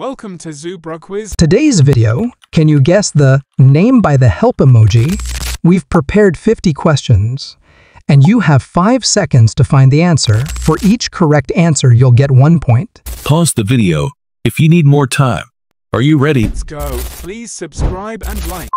Welcome to Zubra Quiz. Today's video, can you guess the name by the help emoji? We've prepared 50 questions, and you have 5 seconds to find the answer. For each correct answer, you'll get 1 point. Pause the video if you need more time. Are you ready? Let's go. Please subscribe and like.